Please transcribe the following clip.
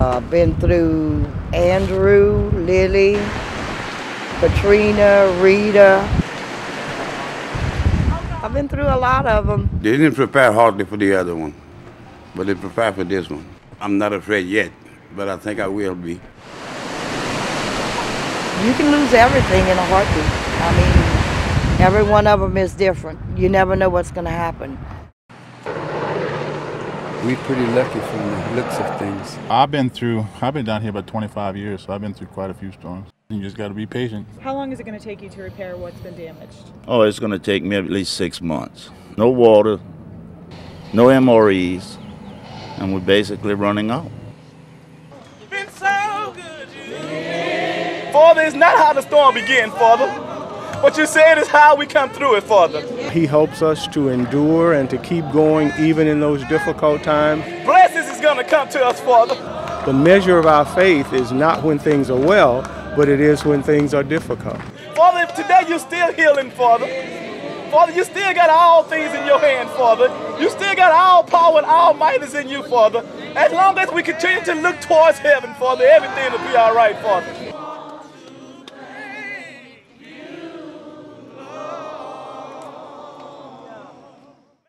Uh, been through Andrew, Lili, Katrina, Rita. I've been through a lot of them. They didn't prepare hardly for the other one, but they prepared for this one. I'm not afraid yet, but I think I will be. You can lose everything in a heartbeat. I mean, every one of them is different. You never know what's going to happen. We pretty lucky from the looks of things. I've been through, I've been down here about 25 years, so I've been through quite a few storms. You just got to be patient. How long is it going to take you to repair what's been damaged? Oh, it's going to take me at least six months. No water, no MREs, and we're basically running out. Been so good, yeah. Father, it's not how the storm began, Father. What you said is how we come through it, Father. He helps us to endure and to keep going even in those difficult times. Blessings is going to come to us, Father. The measure of our faith is not when things are well, but it is when things are difficult. Father, if today you're still healing, Father. Father, you still got all things in your hand, Father. You still got all power and all might is in you, Father. As long as we continue to look towards heaven, Father, everything will be all right, Father.